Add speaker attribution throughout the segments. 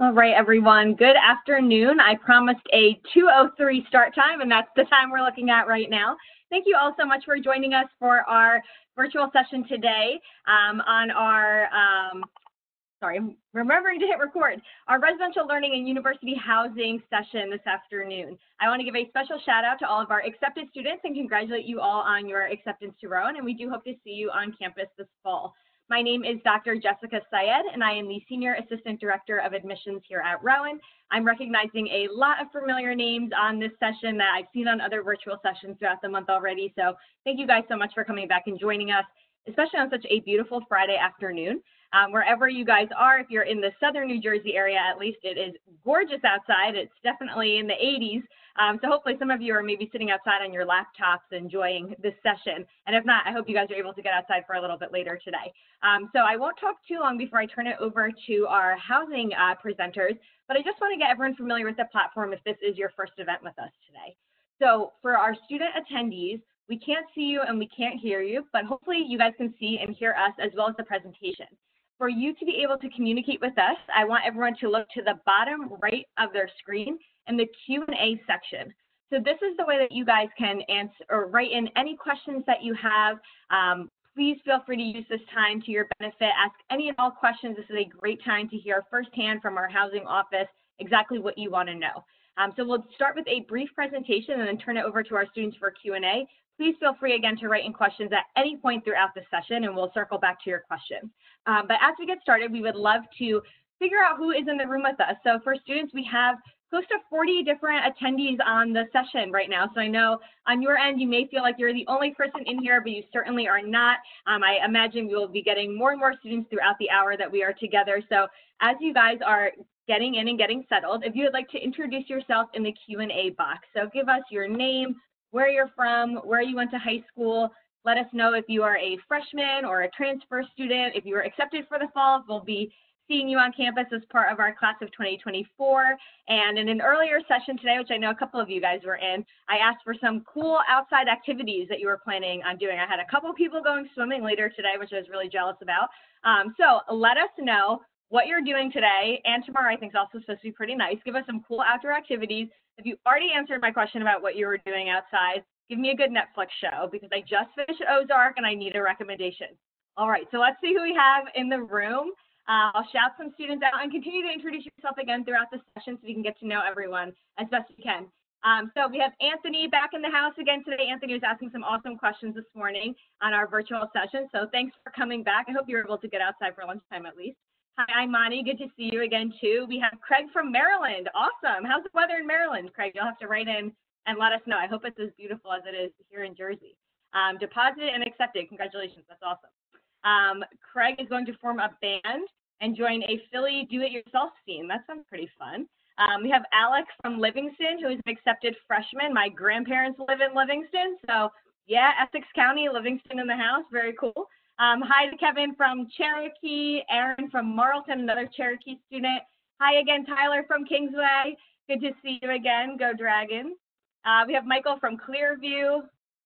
Speaker 1: All right, everyone. Good afternoon. I promised a 2.03 start time, and that's the time we're looking at right now. Thank you all so much for joining us for our virtual session today um, on our, um, sorry, I'm remembering to hit record, our residential learning and university housing session this afternoon. I want to give a special shout out to all of our accepted students and congratulate you all on your acceptance to Rowan, and we do hope to see you on campus this fall. My name is Dr. Jessica Syed, and I am the Senior Assistant Director of Admissions here at Rowan. I'm recognizing a lot of familiar names on this session that I've seen on other virtual sessions throughout the month already. So thank you guys so much for coming back and joining us, especially on such a beautiful Friday afternoon. Um, wherever you guys are, if you're in the southern New Jersey area, at least it is gorgeous outside. It's definitely in the 80s. Um, so hopefully some of you are maybe sitting outside on your laptops enjoying this session. And if not, I hope you guys are able to get outside for a little bit later today. Um, so I won't talk too long before I turn it over to our housing uh, presenters, but I just want to get everyone familiar with the platform if this is your first event with us today. So for our student attendees, we can't see you and we can't hear you, but hopefully you guys can see and hear us as well as the presentation. For you to be able to communicate with us, I want everyone to look to the bottom right of their screen in the Q&A section. So this is the way that you guys can answer or write in any questions that you have. Um, please feel free to use this time to your benefit. Ask any and all questions. This is a great time to hear firsthand from our housing office exactly what you want to know. Um, so we'll start with a brief presentation and then turn it over to our students for Q&A. Please feel free again to write in questions at any point throughout the session and we'll circle back to your questions. Um, but as we get started, we would love to figure out who is in the room with us. So for students, we have close to 40 different attendees on the session right now. So I know on your end, you may feel like you're the only person in here, but you certainly are not. Um, I imagine we will be getting more and more students throughout the hour that we are together. So as you guys are getting in and getting settled, if you would like to introduce yourself in the Q&A box. So give us your name, where you're from, where you went to high school. Let us know if you are a freshman or a transfer student. If you were accepted for the fall, we'll be seeing you on campus as part of our class of 2024. And in an earlier session today, which I know a couple of you guys were in, I asked for some cool outside activities that you were planning on doing. I had a couple people going swimming later today, which I was really jealous about. Um, so let us know what you're doing today and tomorrow I think is also supposed to be pretty nice. Give us some cool outdoor activities. If you already answered my question about what you were doing outside, give me a good Netflix show because I just finished Ozark and I need a recommendation. All right, so let's see who we have in the room. Uh, I'll shout some students out and continue to introduce yourself again throughout the session so we can get to know everyone as best we can. Um, so we have Anthony back in the house again today. Anthony was asking some awesome questions this morning on our virtual session. So thanks for coming back. I hope you were able to get outside for lunchtime at least. Hi, I'm Monty. Good to see you again too. We have Craig from Maryland. Awesome. How's the weather in Maryland, Craig? You'll have to write in and let us know. I hope it's as beautiful as it is here in Jersey. Um, deposited and accepted. Congratulations. That's awesome. Um, Craig is going to form a band and join a Philly do-it-yourself scene. That sounds pretty fun. Um, we have Alex from Livingston, who is an accepted freshman. My grandparents live in Livingston, so yeah, Essex County, Livingston in the house. Very cool. Um, hi to Kevin from Cherokee, Aaron from Marlton, another Cherokee student. Hi again, Tyler from Kingsway. Good to see you again. Go Dragons. Uh, we have Michael from Clearview,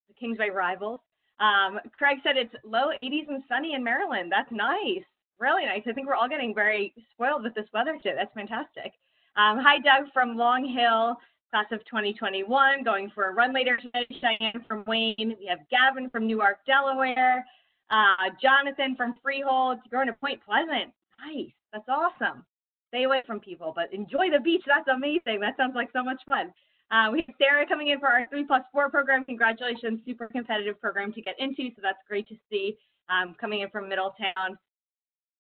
Speaker 1: the Kingsway rivals. Um, Craig said it's low 80s and sunny in Maryland. That's nice. Really nice. I think we're all getting very spoiled with this weather too. That's fantastic. Um, hi, Doug from Long Hill, class of 2021, going for a run later today. Cheyenne from Wayne. We have Gavin from Newark, Delaware. Uh, Jonathan from Freehold, going to Point Pleasant. Nice. That's awesome. Stay away from people, but enjoy the beach. That's amazing. That sounds like so much fun. Uh, we have Sarah coming in for our three plus four program. Congratulations, super competitive program to get into. So that's great to see um, coming in from Middletown.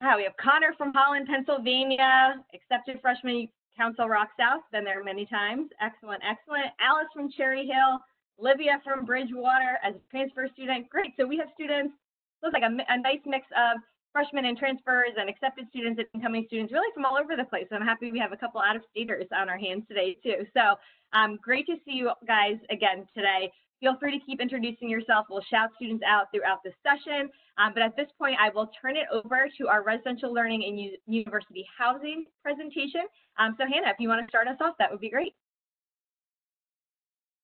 Speaker 1: Uh, we have Connor from Holland, Pennsylvania, accepted freshman Council Rock South, been there many times. Excellent, excellent. Alice from Cherry Hill, Olivia from Bridgewater as a transfer student. Great. So we have students, looks like a, a nice mix of freshmen and transfers and accepted students and incoming students really from all over the place. I'm happy we have a couple out of staters on our hands today too. So um, great to see you guys again today. Feel free to keep introducing yourself. We'll shout students out throughout the session. Um, but at this point, I will turn it over to our residential learning and university housing presentation. Um, so Hannah, if you want to start us off, that would be great.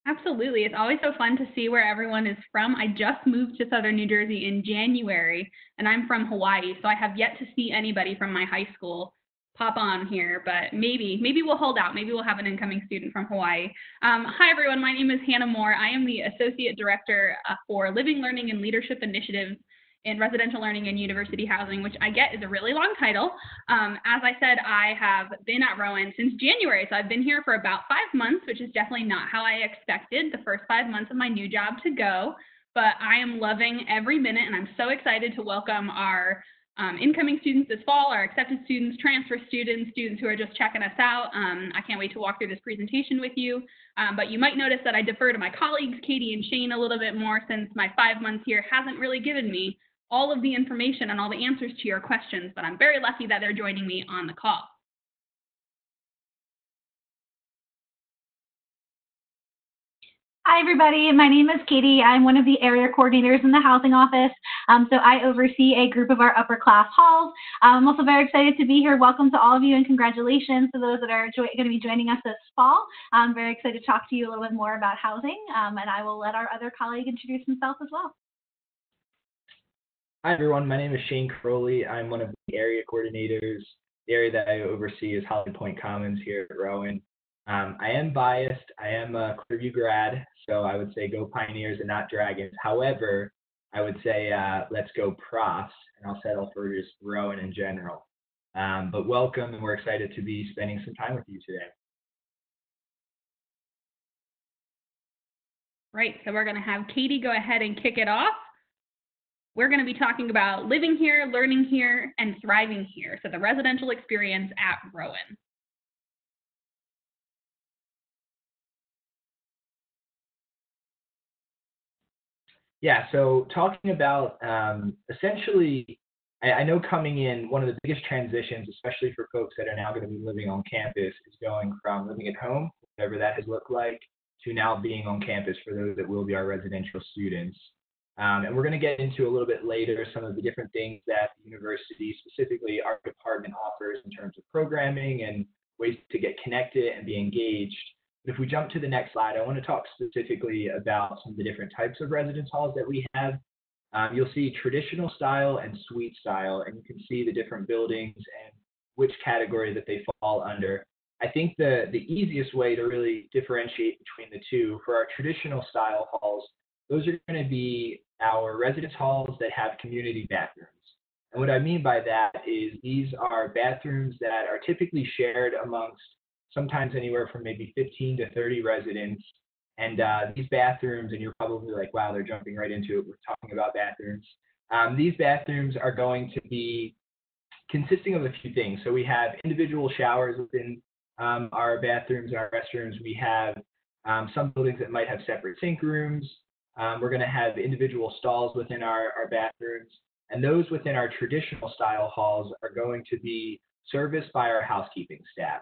Speaker 2: Absolutely. It's always so fun to see where everyone is from. I just moved to Southern New Jersey in January, and I'm from Hawaii, so I have yet to see anybody from my high school. pop on here, but maybe, maybe we'll hold out. Maybe we'll have an incoming student from Hawaii. Um, hi, everyone. My name is Hannah Moore. I am the Associate Director uh, for Living, Learning, and Leadership Initiatives in Residential Learning and University Housing, which I get is a really long title. Um, as I said, I have been at Rowan since January, so I've been here for about five months, which is definitely not how I expected the first five months of my new job to go. But I am loving every minute, and I'm so excited to welcome our um, incoming students this fall, our accepted students, transfer students, students who are just checking us out. Um, I can't wait to walk through this presentation with you. Um, but you might notice that I defer to my colleagues, Katie and Shane, a little bit more since my five months here hasn't really given me all of the information and all the answers to your questions, but I'm very lucky that they're joining me on the call.
Speaker 3: Hi, everybody. My name is Katie. I'm one of the area coordinators in the housing office. Um, so I oversee a group of our upper class halls. Um, I'm also very excited to be here. Welcome to all of you and congratulations to those that are going to be joining us this fall. I'm very excited to talk to you a little bit more about housing um, and I will let our other colleague introduce himself as well.
Speaker 4: Hi, everyone. My name is Shane Crowley. I'm one of the area coordinators. The area that I oversee is Holly Pointe Commons here at Rowan. Um, I am biased. I am a Clearview grad, so I would say go Pioneers and not Dragons. However, I would say uh, let's go Profs, and I'll settle for just Rowan in general. Um, but welcome, and we're excited to be spending some time with you today.
Speaker 2: Right, so we're going to have Katie go ahead and kick it off. We're going to be talking about living here, learning here, and thriving here. So the residential experience at Rowan.
Speaker 4: Yeah, so talking about um, essentially, I, I, know coming in, one of the biggest transitions, especially for folks that are now going to be living on campus, is going from living at home, whatever that has looked like, to now being on campus for those that will be our residential students. Um, and we're going to get into a little bit later some of the different things that the university, specifically our department, offers in terms of programming and ways to get connected and be engaged. But If we jump to the next slide, I want to talk specifically about some of the different types of residence halls that we have. Um, you'll see traditional style and suite style, and you can see the different buildings and which category that they fall under. I think the, the easiest way to really differentiate between the two for our traditional style halls, those are going to be our residence halls that have community bathrooms. And what I mean by that is these are bathrooms that are typically shared amongst sometimes anywhere from maybe 15 to 30 residents. And uh, these bathrooms, and you're probably like, wow, they're jumping right into it. We're talking about bathrooms. Um, these bathrooms are going to be consisting of a few things. So we have individual showers within um, our bathrooms and our restrooms. We have um, some buildings that might have separate sink rooms. Um, we're going to have individual stalls within our, our bathrooms. And those within our traditional style halls are going to be serviced by our housekeeping staff.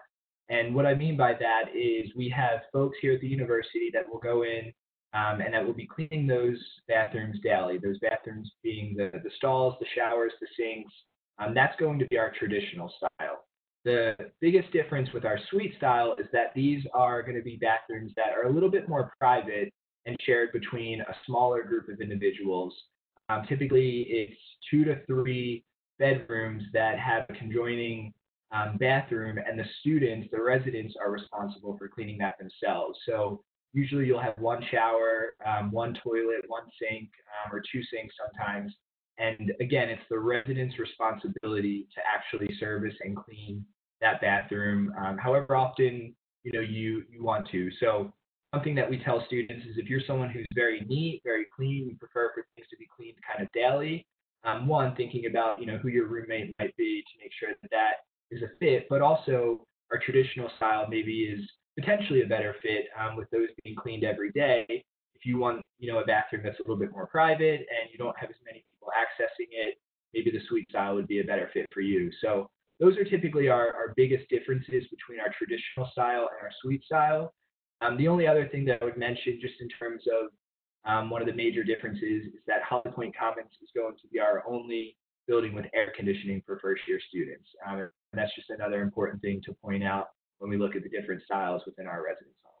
Speaker 4: And what I mean by that is we have folks here at the university that will go in um, and that will be cleaning those bathrooms daily. Those bathrooms being the, the stalls, the showers, the sinks. Um, that's going to be our traditional style. The biggest difference with our suite style is that these are going to be bathrooms that are a little bit more private and shared between a smaller group of individuals. Um, typically, it's two to three bedrooms that have a conjoining um, bathroom, and the students, the residents, are responsible for cleaning that themselves. So usually you'll have one shower, um, one toilet, one sink, um, or two sinks sometimes. And again, it's the resident's responsibility to actually service and clean that bathroom, um, however often you know you you want to. So something that we tell students is if you're someone who's very neat, very clean, you prefer for things to be cleaned kind of daily. Um, one, thinking about you know who your roommate might be to make sure that that is a fit, but also our traditional style maybe is potentially a better fit um, with those being cleaned every day. If you want, you know, a bathroom that's a little bit more private and you don't have as many people accessing it, maybe the suite style would be a better fit for you. So those are typically our, our biggest differences between our traditional style and our suite style. Um, the only other thing that I would mention, just in terms of um, one of the major differences, is that Holly Pointe Commons is going to be our only building with air conditioning for first year students. Um, and that's just another important thing to point out when we look at the different styles within our residence halls.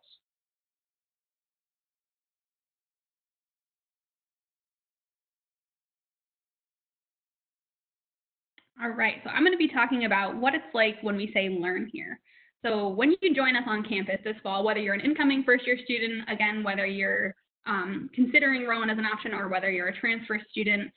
Speaker 2: All right, so I'm going to be talking about what it's like when we say learn here. So when you join us on campus this fall, whether you're an incoming first year student, again, whether you're um, considering Rowan as an option or whether you're a transfer student,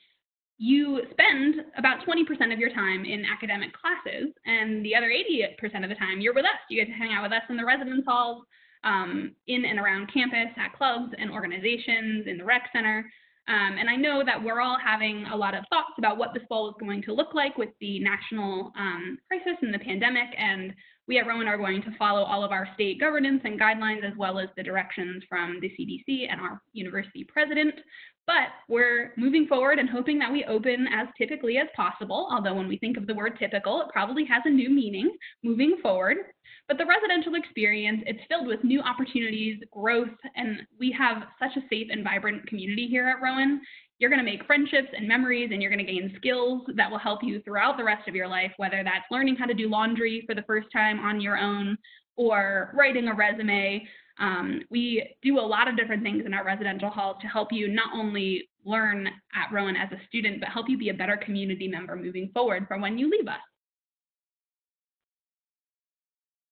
Speaker 2: you spend about 20% of your time in academic classes, and the other 80% of the time you're with us. You get to hang out with us in the residence halls, um, in and around campus, at clubs and organizations, in the rec center. Um, and I know that we're all having a lot of thoughts about what this fall is going to look like with the national um, crisis and the pandemic. And we at Rowan are going to follow all of our state governance and guidelines as well as the directions from the CDC and our university president. But we're moving forward and hoping that we open as typically as possible, although when we think of the word typical, it probably has a new meaning moving forward. But the residential experience, it's filled with new opportunities, growth, and we have such a safe and vibrant community here at Rowan. You're going to make friendships and memories, and you're going to gain skills that will help you throughout the rest of your life, whether that's learning how to do laundry for the first time on your own or writing a resume. Um, we do a lot of different things in our residential halls to help you not only learn at Rowan as a student, but help you be a better community member moving forward for when you leave us.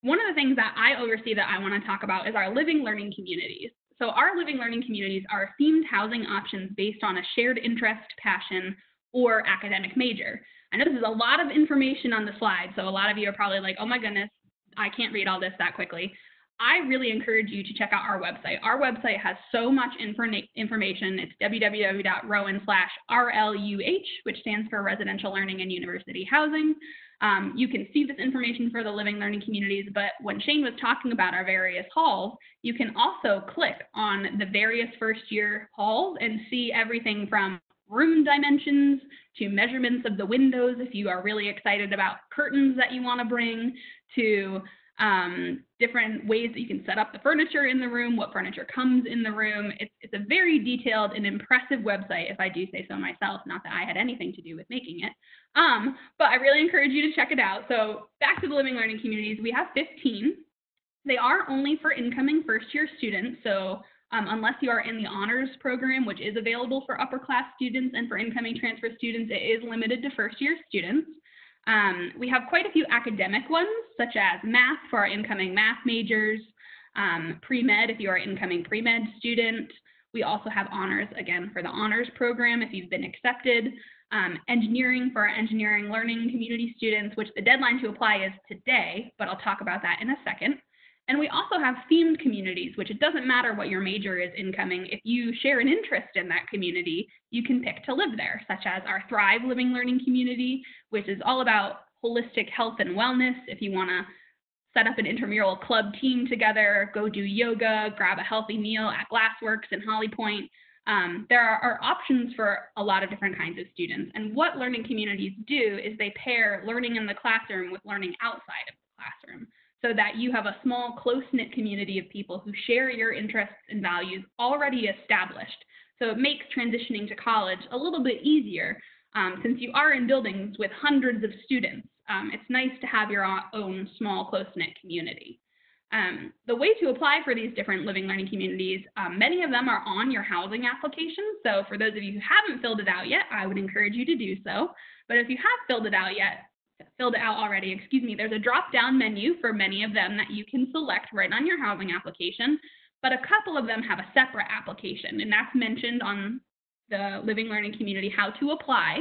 Speaker 2: One of the things that I oversee that I want to talk about is our living learning communities. So our living learning communities are themed housing options based on a shared interest, passion, or academic major. I know this is a lot of information on the slide, so a lot of you are probably like, oh my goodness, I can't read all this that quickly. I really encourage you to check out our website. Our website has so much informa information. It's www.rowan slash RLUH, which stands for Residential Learning and University Housing. Um, you can see this information for the living learning communities, but when Shane was talking about our various halls, you can also click on the various first year halls and see everything from room dimensions to measurements of the windows if you are really excited about curtains that you want to bring to um, different ways that you can set up the furniture in the room, what furniture comes in the room. It's, it's a very detailed and impressive website, if I do say so myself, not that I had anything to do with making it. Um, but I really encourage you to check it out. So back to the living learning communities, we have 15. They are only for incoming first year students. So um, unless you are in the honors program, which is available for upper class students and for incoming transfer students, it is limited to first year students. Um, we have quite a few academic ones, such as math for our incoming math majors, um, pre-med if you are an incoming pre-med student. We also have honors, again, for the honors program if you've been accepted. Um, engineering for our engineering learning community students, which the deadline to apply is today, but I'll talk about that in a second. And we also have themed communities, which it doesn't matter what your major is incoming. If you share an interest in that community, you can pick to live there, such as our Thrive Living Learning community, which is all about holistic health and wellness. If you want to set up an intramural club team together, go do yoga, grab a healthy meal at Glassworks in Holly Pointe. Um, there are, are, options for a lot of different kinds of students. And what learning communities do is they pair learning in the classroom with learning outside of the classroom so that you have a small, close knit community of people who share your interests and values already established. So it makes transitioning to college a little bit easier um, since you are in buildings with hundreds of students. Um, it's nice to have your own small, close knit community. Um, the way to apply for these different living learning communities, um, many of them are on your housing application. So for those of you who haven't filled it out yet, I would encourage you to do so. But if you have filled it out yet, filled out already, excuse me, there's a drop down menu for many of them that you can select right on your housing application, but a couple of them have a separate application, and that's mentioned on the Living Learning Community how to apply.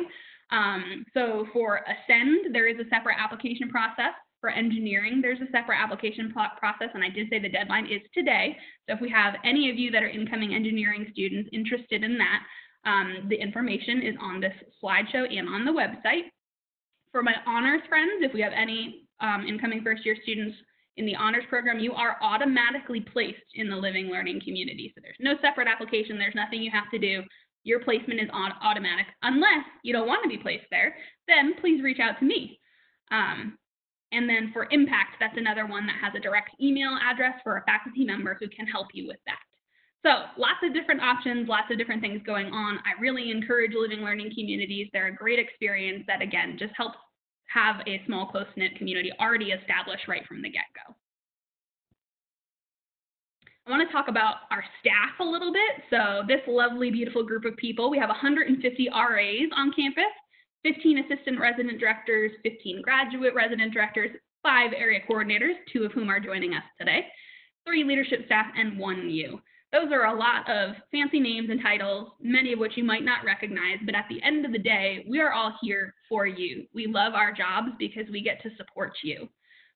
Speaker 2: Um, so for Ascend, there is a separate application process. For engineering, there's a separate application process, and I did say the deadline is today. So if we have any of you that are incoming engineering students interested in that, um, the information is on this slideshow and on the website. For my honors friends, if we have any um, incoming first year students in the honors program, you are automatically placed in the living learning community. So there's no separate application, there's nothing you have to do. Your placement is on automatic. Unless you don't want to be placed there, then please reach out to me. Um, and then for impact, that's another one that has a direct email address for a faculty member who can help you with that. So lots of different options, lots of different things going on. I really encourage living learning communities. They're a great experience that, again, just helps have a small, close-knit community already established right from the get-go. I want to talk about our staff a little bit. So this lovely, beautiful group of people, we have 150 RAs on campus. 15 assistant resident directors, 15 graduate resident directors, five area coordinators, two of whom are joining us today, three leadership staff, and one you. Those are a lot of fancy names and titles, many of which you might not recognize, but at the end of the day, we are all here for you. We love our jobs because we get to support you.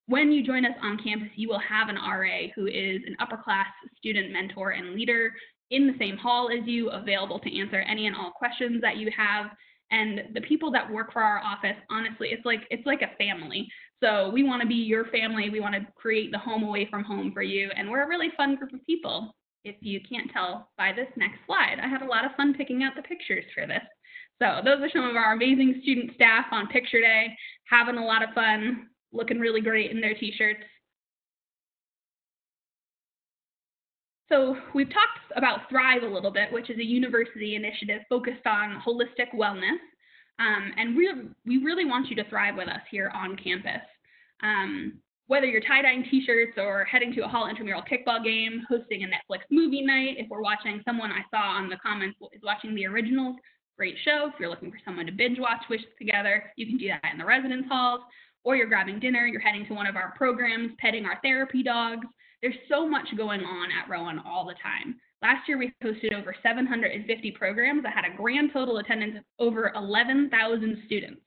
Speaker 2: When you join us on campus, you will have an RA who is an upper class student mentor and leader in the same hall as you, available to answer any and all questions that you have. And the people that work for our office, honestly, it's like it's like a family. So we want to be your family. We want to create the home away from home for you, and we're a really fun group of people. If you can't tell by this next slide, I had a lot of fun picking out the pictures for this. So those are some of our amazing student staff on picture day, having a lot of fun, looking really great in their t-shirts. So we've talked about Thrive a little bit, which is a university initiative focused on holistic wellness. Um, and we, we really want you to thrive with us here on campus. Um, whether you're tie-dyeing t-shirts or heading to a hall intramural kickball game, hosting a Netflix movie night, if we're watching someone I saw on the comments is watching the originals, great show. If you're looking for someone to binge watch with together, you can do that in the residence halls. Or you're grabbing dinner, you're heading to one of our programs, petting our therapy dogs. There's so much going on at Rowan all the time. Last year, we hosted over 750 programs that had a grand total attendance of over 11,000 students.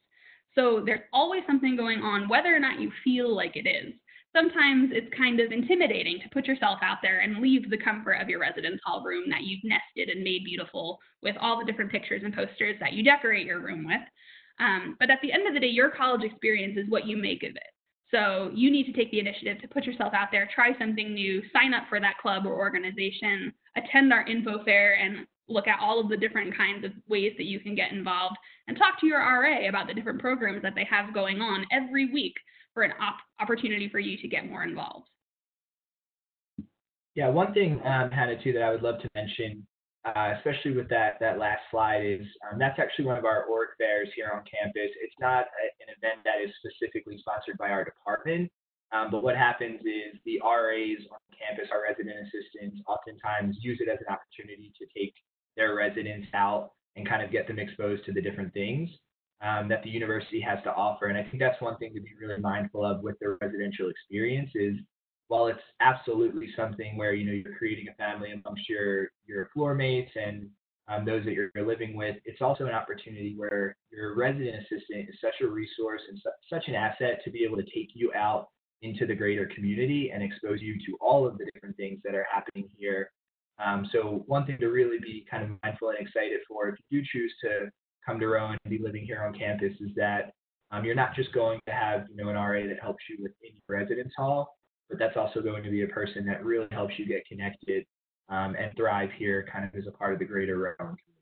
Speaker 2: So there's always something going on, whether or not you feel like it is. Sometimes it's kind of intimidating to put yourself out there and leave the comfort of your residence hall room that you've nested and made beautiful with all the different pictures and posters that you decorate your room with. Um, but at the end of the day, your college experience is what you make of it. So you need to take the initiative to put yourself out there, try something new, sign up for that club or organization, attend our info fair, and look at all of the different kinds of ways that you can get involved, and talk to your RA about the different programs that they have going on every week for an op opportunity for you to get more involved.
Speaker 4: Yeah, one thing, um, Hannah, too, that I would love to mention uh, especially with that that last slide, is um, that's actually one of our org fairs here on campus. It's not a, an event that is specifically sponsored by our department, um, but what happens is the RAs on campus, our resident assistants, oftentimes use it as an opportunity to take their residents out and kind of get them exposed to the different things um, that the university has to offer. And I think that's one thing to be really mindful of with the residential experience is while it's absolutely something where you know you're creating a family amongst your your floor mates and um, those that you're living with, it's also an opportunity where your resident assistant is such a resource and su such an asset to be able to take you out into the greater community and expose you to all of the different things that are happening here. Um, so one thing to really be kind of mindful and excited for if you do choose to come to Rowan and be living here on campus is that um, you're not just going to have you know an RA that helps you within your residence hall, but that's also going to be a person that really helps you get connected um, and thrive here kind of as a part of the greater Rowan community.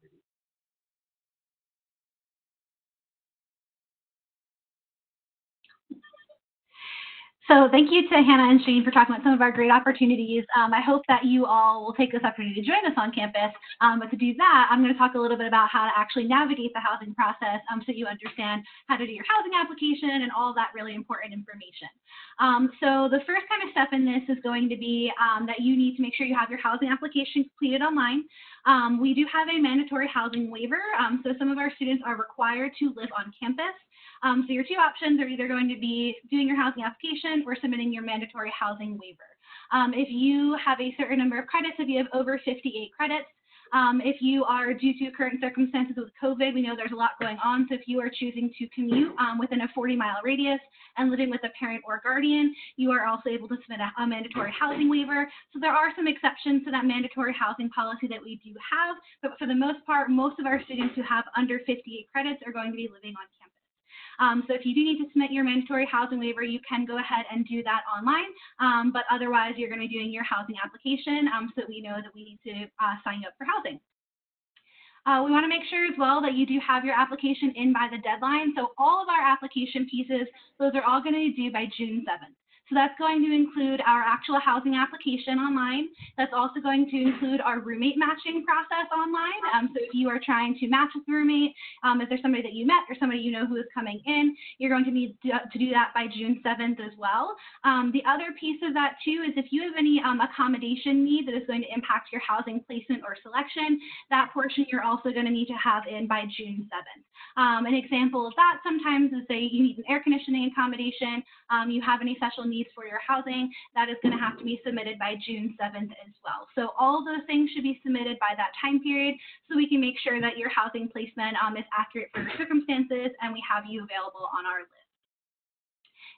Speaker 3: So thank you to Hannah and Shane for talking about some of our great opportunities. Um, I hope that you all will take this opportunity to join us on campus. Um, but to do that, I'm going to talk a little bit about how to actually navigate the housing process um, so you understand how to do your housing application and all that really important information. Um, so the first kind of step in this is going to be um, that you need to make sure you have your housing application completed online. Um, we do have a mandatory housing waiver. so some of our students are required to live on campus. Um, so your two options are either going to be doing your housing application or submitting your mandatory housing waiver. Um, if you have a certain number of credits, if you have over 58 credits, um, if you are due to current circumstances with COVID, we know there's a lot going on. So if you are choosing to commute um, within a 40 mile radius and living with a parent or guardian, you are also able to submit a, a, mandatory housing waiver. So there are some exceptions to that mandatory housing policy that we do have, but for the most part, most of our students who have under 58 credits are going to be living on campus. Um, so if you do need to submit your mandatory housing waiver, you can go ahead and do that online. Um, but otherwise, you're going to be doing your housing application um, so that we know that we need to uh, sign you up for housing. Uh, we want to make sure as well that you do have your application in by the deadline. So all of our application pieces, those are all going to be due by June 7th. So that's going to include our actual housing application online. That's also going to include our roommate matching process online. Um, so if you are trying to match with a roommate, um, if there's somebody that you met or somebody you know who is coming in, you're going to need to, do that by June 7th as well. Um, the other piece of that too is if you have any um, accommodation need that is going to impact your housing placement or selection, that portion you're also going to need to have in by June 7th. Um, an example of that sometimes is say you need an air conditioning accommodation, um, you have any special needs for your housing, that is going to have to be submitted by June 7th as well. So all those things should be submitted by that time period so we can make sure that your housing placement um, is accurate for your circumstances and we have you available on our list.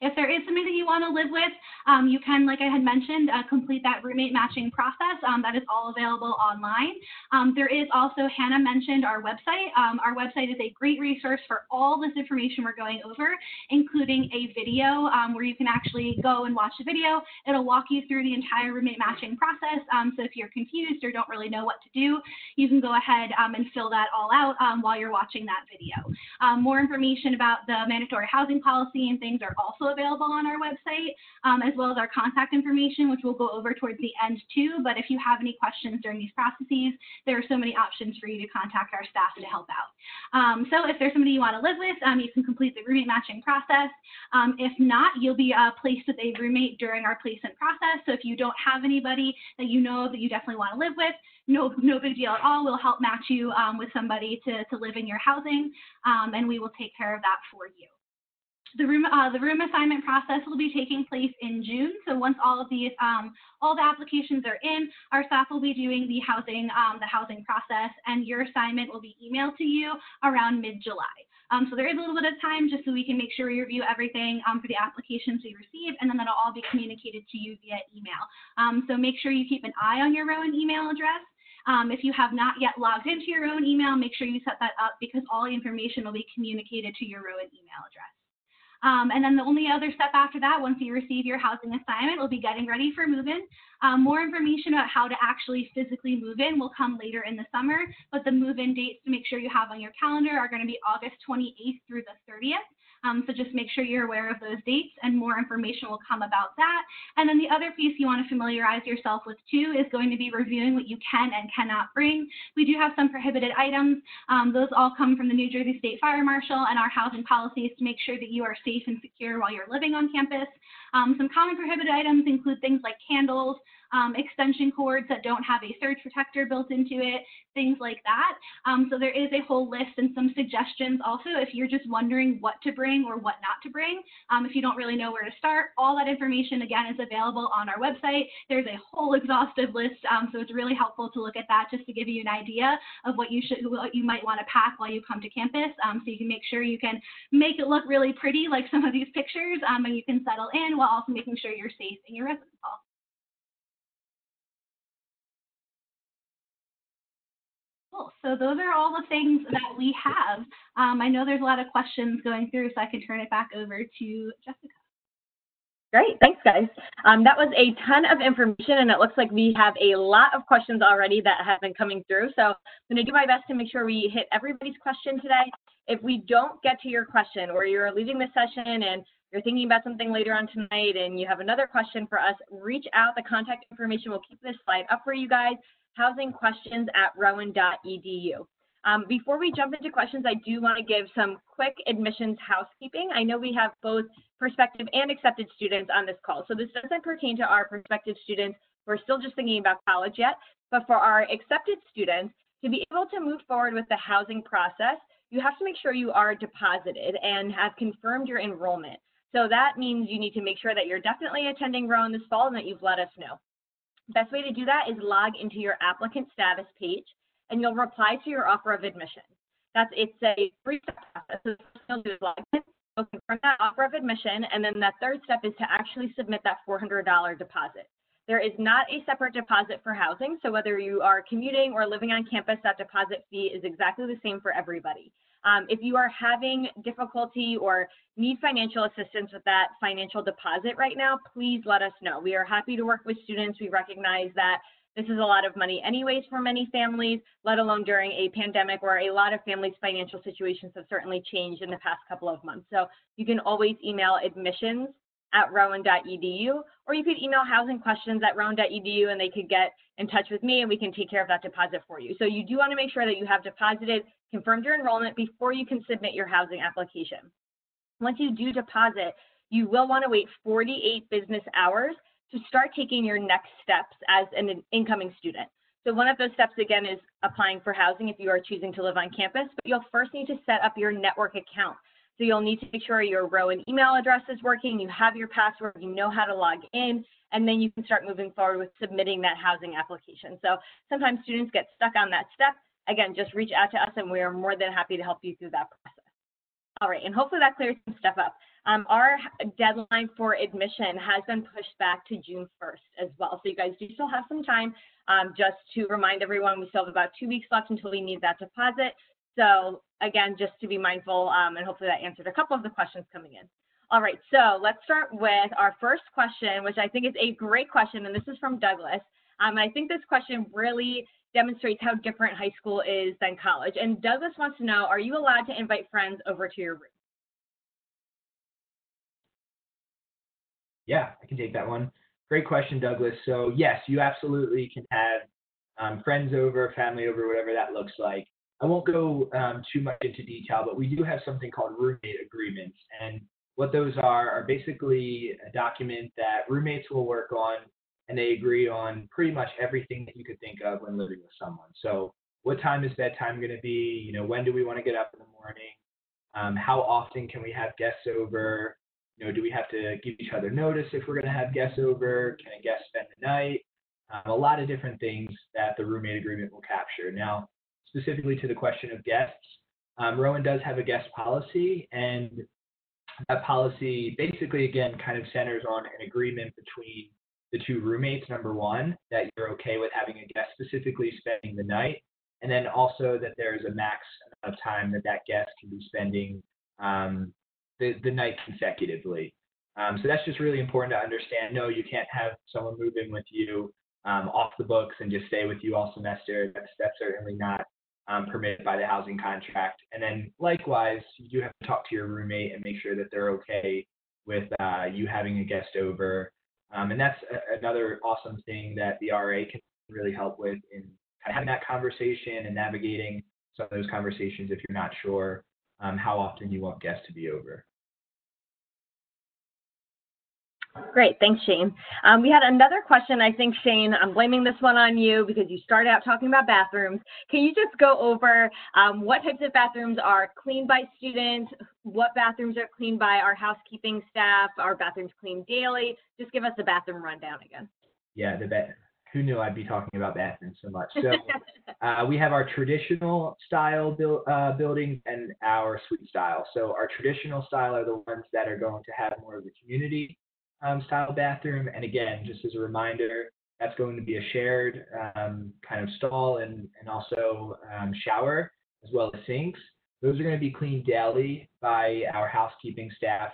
Speaker 3: If there is somebody that you want to live with, um, you can, like I had mentioned, uh, complete that roommate matching process. Um, that is all available online. Um, there is also, Hannah mentioned our website. Um, our website is a great resource for all this information we're going over, including a video um, where you can actually go and watch the video. It'll walk you through the entire roommate matching process. So if you're confused or don't really know what to do, you can go ahead and fill that all out while you're watching that video. more information about the mandatory housing policy and things are also available on our website, um, as well as our contact information, which we'll go over towards the end too. But if you have any questions during these processes, there are so many options for you to contact our staff to help out. Um, so if there's somebody you want to live with, um, you can complete the roommate matching process. Um, if not, you'll be uh, placed with a roommate during our placement process. So if you don't have anybody that you know that you definitely want to live with, no, no big deal at all. We'll help match you um, with somebody to, to live in your housing, um, and we will take care of that for you. The room, uh, the room assignment process will be taking place in June. So once all of these, um, all the applications are in, our staff will be doing the housing, um, the housing process, and your assignment will be emailed to you around mid-July. Um, so there is a little bit of time just so we can make sure we review everything um, for the applications we receive, and then that'll all be communicated to you via email. Um, so make sure you keep an eye on your Rowan email address. Um, if you have not yet logged into your Rowan email, make sure you set that up because all the information will be communicated to your Rowan email address. Um, and then the only other step after that, once you receive your housing assignment, will be getting ready for move-in. Um, more information about how to actually physically move in will come later in the summer, but the move-in dates to make sure you have on your calendar are going to be August 28th through the 30th. Um, so just make sure you're aware of those dates and more information will come about that. And then the other piece you want to familiarize yourself with too is going to be reviewing what you can and cannot bring. We do have some prohibited items. Um, those all come from the New Jersey State Fire Marshal and our housing policies to make sure that you are safe and secure while you're living on campus. Um, some common prohibited items include things like candles, um, extension cords that don't have a surge protector built into it, things like that. Um, so there is a whole list and some suggestions also if you're just wondering what to bring or what not to bring. Um, if you don't really know where to start, all that information again is available on our website. There's a whole exhaustive list, um, so it's really helpful to look at that just to give you an idea of what you should, what you might want to pack while you come to campus, um, so you can make sure you can make it look really pretty like some of these pictures, um, and you can settle in while also making sure you're safe in your residence hall. Cool. So those are all the things that we have. Um, I know there's a lot of questions going through, so I can turn it back over to Jessica.
Speaker 1: Great, thanks guys. Um, that was a ton of information and it looks like we have a lot of questions already that have been coming through. So I'm gonna do my best to make sure we hit everybody's question today. If we don't get to your question or you're leaving the session and you're thinking about something later on tonight and you have another question for us, reach out. The contact information will keep this slide up for you guys housing questions at rowan.edu. Um, before we jump into questions, I do want to give some quick admissions housekeeping. I know we have both prospective and accepted students on this call, so this doesn't pertain to our prospective students who are still just thinking about college yet, but for our accepted students, to be able to move forward with the housing process, you have to make sure you are deposited and have confirmed your enrollment. So that means you need to make sure that you're definitely attending Rowan this fall and that you've let us know. Best way to do that is log into your applicant status page and you'll reply to your offer of admission. That's it's a three-step process. So you'll do is log in, you'll confirm that offer of admission, and then that third step is to actually submit that $400 deposit. There is not a separate deposit for housing, so whether you are commuting or living on campus, that deposit fee is exactly the same for everybody. Um, if you are having difficulty or need financial assistance with that financial deposit right now, please let us know. We are happy to work with students. We recognize that this is a lot of money anyways for many families, let alone during a pandemic where a lot of families' financial situations have certainly changed in the past couple of months. So you can always email admissions at rowan.edu, or you could email housing questions at rowan.edu and they could get in touch with me and we can take care of that deposit for you. So you do want to make sure that you have deposited, confirmed your enrollment before you can submit your housing application. Once you do deposit, you will want to wait 48 business hours to start taking your next steps as an incoming student. So one of those steps again is applying for housing if you are choosing to live on campus, but you'll first need to set up your network account. So you'll need to make sure your Rowan email address is working, you have your password, you know how to log in, and then you can start moving forward with submitting that housing application. So sometimes students get stuck on that step. Again, just reach out to us and we are more than happy to help you through that process. All right, and hopefully that clears some stuff up. Um, our deadline for admission has been pushed back to June 1st as well. So you guys do still have some time. Um, just to remind everyone, we still have about two weeks left until we need that deposit. So again, just to be mindful, um, and hopefully that answered a couple of the questions coming in. All right, so let's start with our first question, which I think is a great question, and this is from Douglas. Um, I think this question really demonstrates how different high school is than college. And Douglas wants to know, are you allowed to invite friends over to your room?
Speaker 4: Yeah, I can take that one. Great question, Douglas. So yes, you absolutely can have um, friends over, family over, whatever that looks like. I won't go um, too much into detail, but we do have something called roommate agreements. And what those are are basically a document that roommates will work on and they agree on pretty much everything that you could think of when living with someone. So what time is bedtime going to be? You know, when do we want to get up in the morning? Um, how often can we have guests over? You know, do we have to give each other notice if we're going to have guests over? Can a guest spend the night? Um, a lot of different things that the roommate agreement will capture. Now, specifically to the question of guests, um, Rowan does have a guest policy, and that policy basically, again, kind of centers on an agreement between the two roommates, number one, that you're okay with having a guest specifically spending the night, and then also that there's a max amount of time that that guest can be spending um, the, the night consecutively. Um, so that's just really important to understand. No, you can't have someone move in with you um, off the books and just stay with you all semester. That's, that's certainly not um, permitted by the housing contract. And then likewise, you do have to talk to your roommate and make sure that they're okay with uh, you having a guest over. Um, and that's a, another awesome thing that the RA can really help with in having that conversation and navigating some of those conversations if you're not sure um, how often you want guests to be over.
Speaker 1: Great, thanks, Shane. Um, we had another question. I think, Shane, I'm blaming this one on you because you started out talking about bathrooms. Can you just go over um, what types of bathrooms are cleaned by students, what bathrooms are cleaned by our housekeeping staff, are bathrooms cleaned daily? Just give us the bathroom rundown again.
Speaker 4: Yeah, the ba- who knew I'd be talking about bathrooms so much? So uh, we have our traditional style build, uh, buildings and our suite style. So our traditional style are the ones that are going to have more of the community um, style bathroom. And again, just as a reminder, that's going to be a shared um, kind of stall and, and also um, shower as well as sinks. Those are going to be cleaned daily by our housekeeping staff.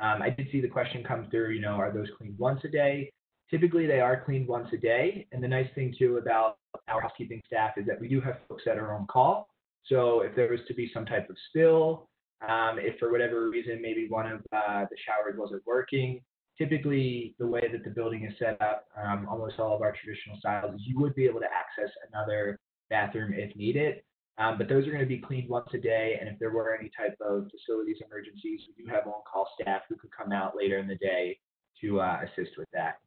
Speaker 4: Um, I did see the question come through, you know, are those cleaned once a day? Typically, they are cleaned once a day. And the nice thing, too, about our housekeeping staff is that we do have folks that are on call. So if there was to be some type of spill, um, if for whatever reason maybe one of uh, the showers wasn't working, typically the way that the building is set up, um, almost all of our traditional styles, you would be able to access another bathroom if needed. Um, but those are going to be cleaned once a day. And if there were any type of facilities emergencies, we do have on-call staff who could come out later in the day to uh, assist with that.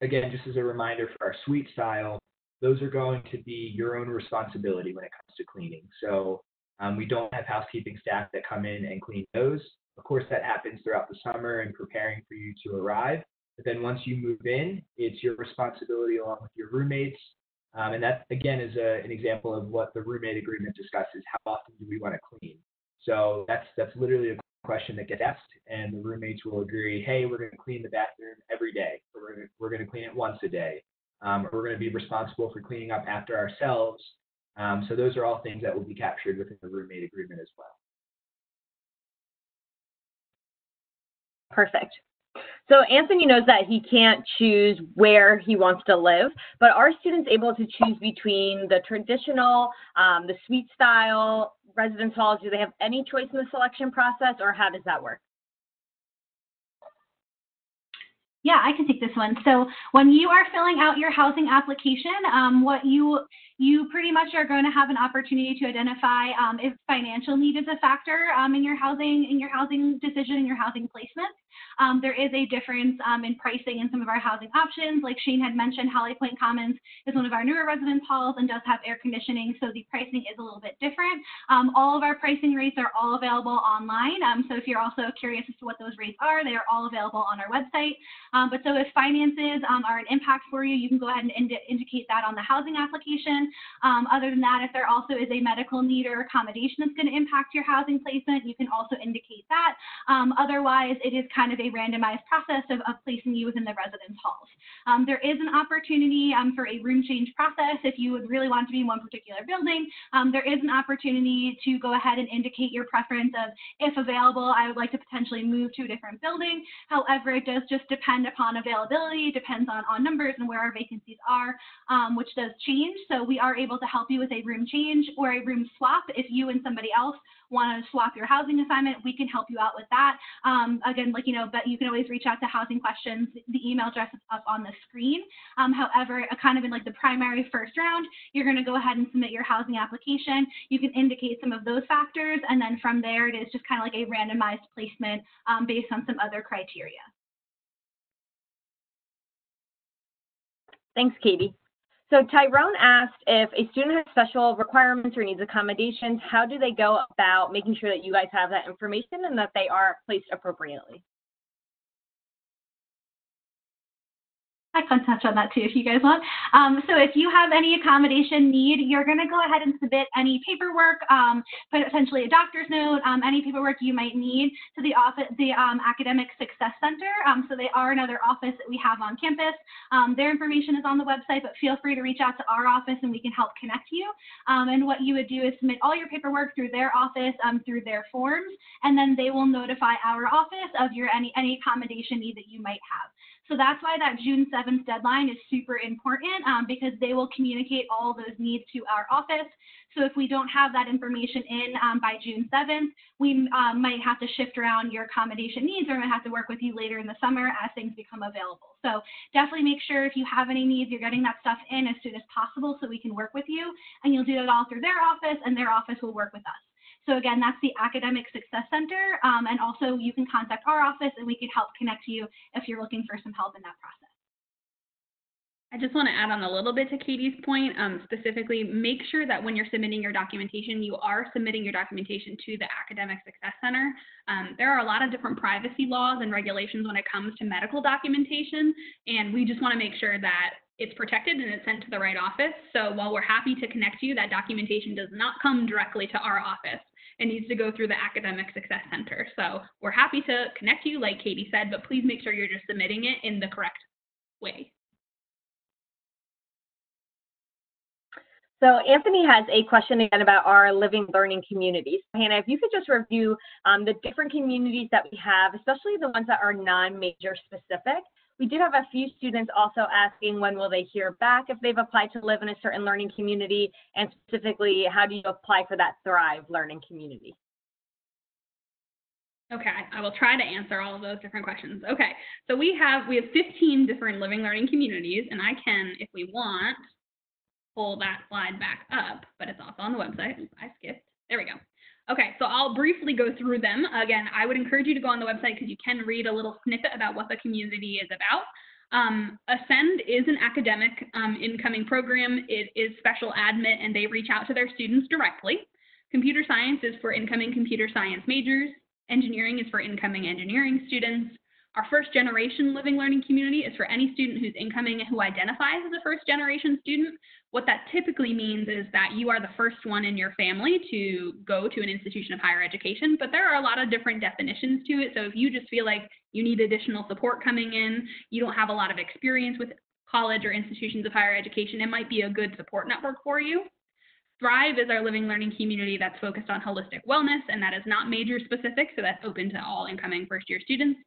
Speaker 4: Again, just as a reminder for our suite style, those are going to be your own responsibility when it comes to cleaning. So um, we don't have housekeeping staff that come in and clean those. Of course, that happens throughout the summer and preparing for you to arrive. But then once you move in, it's your responsibility along with your roommates. Um, and that, again, is a, an example of what the roommate agreement discusses. How often do we want to clean? So that's, that's literally a question that gets asked, and the roommates will agree, hey, we're going to clean the bathroom every day, or we're going to, we're going to clean it once a day, um, or we're going to be responsible for cleaning up after ourselves. Um, so those are all things that will be captured within the roommate agreement as well.
Speaker 1: Perfect. So Anthony knows that he can't choose where he wants to live, but are students able to choose between the traditional, um, the suite style, residence halls? Do they have any choice in the selection process or how does that work?
Speaker 3: Yeah, I can take this one. So when you are filling out your housing application, um, what you you pretty much are going to have an opportunity to identify um, if financial need is a factor um, in your housing in your housing decision in your housing placement. Um, there is a difference um, in pricing in some of our housing options. Like Shane had mentioned, Holly Pointe Commons is one of our newer residence halls and does have air conditioning, so the pricing is a little bit different. Um, all of our pricing rates are all available online. Um, so if you're also curious as to what those rates are, they are all available on our website. But so if finances are an impact for you, you can go ahead and ind indicate that on the housing application. Other than that, if there also is a medical need or accommodation that's going to impact your housing placement, you can also indicate that. otherwise, it is kind of a randomized process of, of placing you within the residence halls. Um, there is an opportunity um, for a room change process if you would really want to be in one particular building. Um, there is an opportunity to go ahead and indicate your preference of, if available, I would like to potentially move to a different building. However, it does just depend upon availability, depends on, on numbers and where our vacancies are, um, which does change. So we are able to help you with a room change or a room swap if you and somebody else want to swap your housing assignment, we can help you out with that. Um, again, like, you know, but you can always reach out to Housing Questions. The email address is up on the screen. Um, however, kind of in like the primary first round, you're going to go ahead and submit your housing application. You can indicate some of those factors, and then from there, it is just kind of like a randomized placement um, based on some other criteria.
Speaker 1: Thanks, Katie. So Tyrone asked if a student has special requirements or needs accommodations, how do they go about making sure that you guys have that information and that they are placed appropriately?
Speaker 3: I can touch on that too if you guys want. Um, so if you have any accommodation need, you're going to go ahead and submit any paperwork, um, potentially a doctor's note, um, any paperwork you might need to the office, the um, Academic Success Center. Um, so they are another office that we have on campus. Um, their information is on the website, but feel free to reach out to our office and we can help connect you. and what you would do is submit all your paperwork through their office, through their forms, and then they will notify our office of your any any accommodation need that you might have. So that's why that June 7th deadline is super important um, because they will communicate all those needs to our office. So if we don't have that information in um, by June 7th, we um, might have to shift around your accommodation needs or might have to work with you later in the summer as things become available. So definitely make sure if you have any needs, you're getting that stuff in as soon as possible so we can work with you. And you'll do it all through their office and their office will work with us. So again, that's the Academic Success Center. Um, and also you can contact our office and we can help connect you if you're looking for some help in that process.
Speaker 2: I just want to add on a little bit to Katie's point. Um, specifically, make sure that when you're submitting your documentation, you are submitting your documentation to the Academic Success Center. Um, there are a lot of different privacy laws and regulations when it comes to medical documentation, and we just want to make sure that it's protected and it's sent to the right office. So while we're happy to connect you, that documentation does not come directly to our office it needs to go through the Academic Success Center. So we're happy to connect you, like Katie said, but please make sure you're just submitting it in the correct way.
Speaker 1: So Anthony has a question again about our living learning communities. Hannah, if you could just review um, the different communities that we have, especially the ones that are non-major specific, we do have a few students also asking when will they hear back if they've applied to live in a certain learning community, and specifically, how do you apply for that Thrive learning community?
Speaker 2: Okay, I will try to answer all of those different questions. Okay, so we have we have 15 different living learning communities, and I can, if we want, pull that slide back up, but it's also on the website. I skipped. There we go. Okay, so I'll briefly go through them. Again, I would encourage you to go on the website because you can read a little snippet about what the community is about. Um, Ascend is an academic um, incoming program. It is special admit and they reach out to their students directly. Computer science is for incoming computer science majors. Engineering is for incoming engineering students. Our first generation living learning community is for any student who's incoming who identifies as a first generation student. What that typically means is that you are the first one in your family to go to an institution of higher education, but there are a lot of different definitions to it. So if you just feel like you need additional support coming in, you don't have a lot of experience with college or institutions of higher education, it might be a good support network for you. Thrive is our living learning community that's focused on holistic wellness, and that is not major specific, so that's open to all incoming first year students.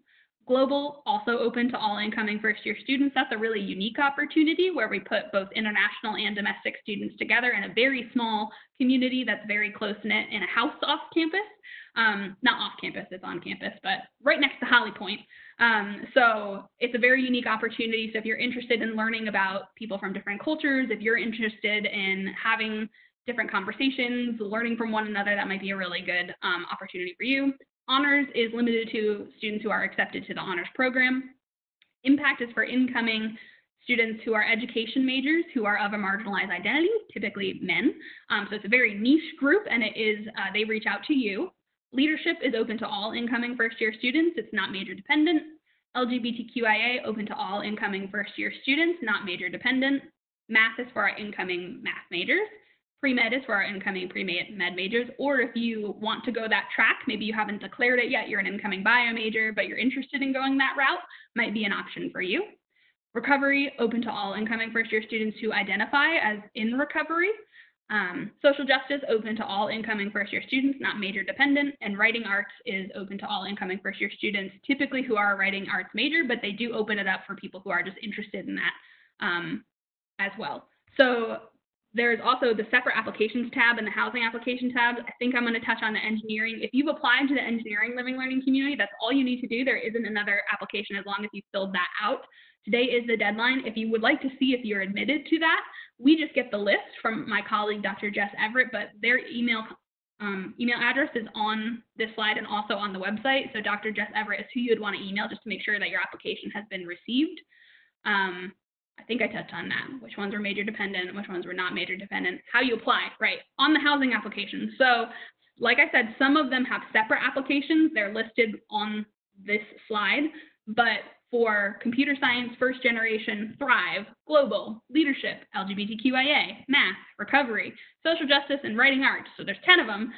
Speaker 2: Global, also open to all incoming first year students. That's a really unique opportunity where we put both international and domestic students together in a very small community that's very close knit in a house off campus. Um, not off campus, it's on campus, but right next to Holly Pointe. Um, so it's a very unique opportunity. So if you're interested in learning about people from different cultures, if you're interested in having different conversations, learning from one another, that might be a really good um, opportunity for you. Honors is limited to students who are accepted to the honors program. Impact is for incoming students who are education majors who are of a marginalized identity, typically men. Um, so it's a very niche group and it is, uh, they reach out to you. Leadership is open to all incoming first year students. It's not major dependent. LGBTQIA open to all incoming first year students, not major dependent. Math is for our incoming math majors. Pre-med is for our incoming pre-med majors, or if you want to go that track, maybe you haven't declared it yet, you're an incoming bio major, but you're interested in going that route, might be an option for you. Recovery, open to all incoming first year students who identify as in recovery. Um, social justice, open to all incoming first year students, not major dependent. And writing arts is open to all incoming first year students, typically who are a writing arts major, but they do open it up for people who are just interested in that um, as well. So there's also the separate applications tab and the housing application tab. I think I'm going to touch on the engineering. If you've applied to the engineering living learning community, that's all you need to do. There isn't another application as long as you filled that out. Today is the deadline. If you would like to see if you're admitted to that, we just get the list from my colleague, Dr. Jess Everett, but their email um, email address is on this slide and also on the website. So Dr. Jess Everett is who you'd want to email just to make sure that your application has been received. Um, I think I touched on that. Which ones were major dependent, which ones were not major dependent, how you apply, right, on the housing application. So, like I said, some of them have separate applications. They're listed on this slide, but for computer science, first generation, Thrive, global, leadership, LGBTQIA, math, recovery, social justice, and writing arts. So there's 10 of them.